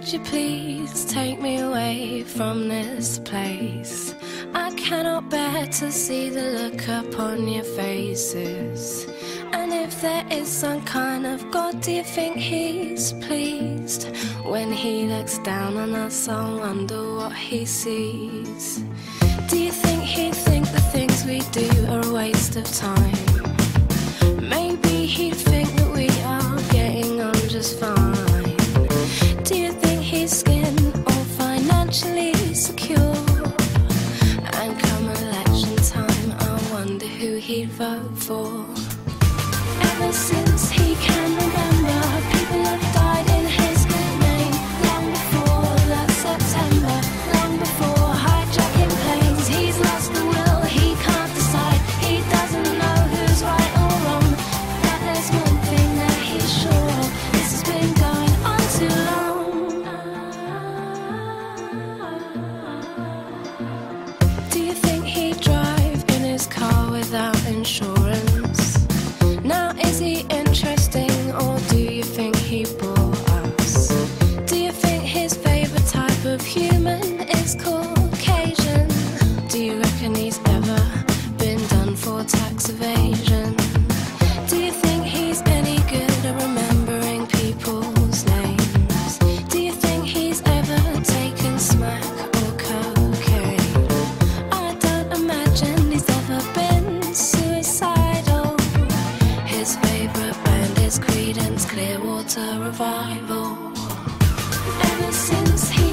Could you please take me away from this place? I cannot bear to see the look upon your faces. And if there is some kind of God, do you think He's pleased? When He looks down on us, I wonder what He sees. Do you think He thinks the things we do are a waste of time? never fall. Ever since survival. Ever since he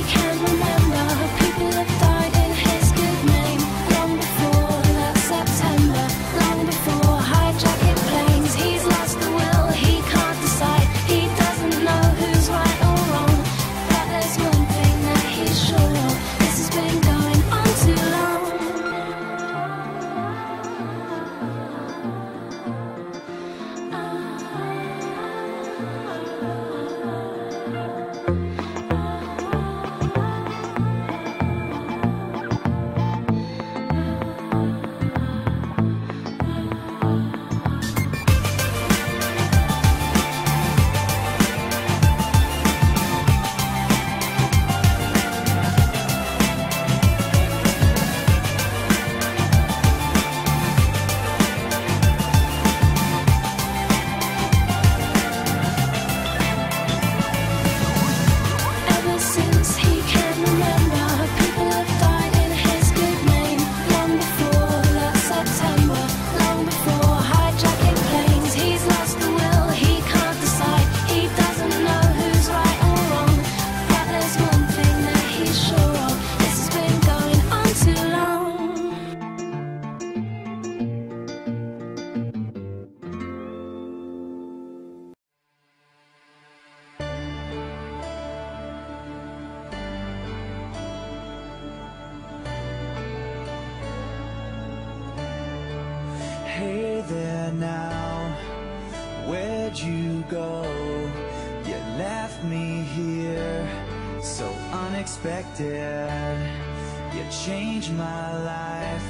there now? Where'd you go? You left me here, so unexpected. You changed my life.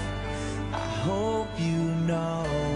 I hope you know.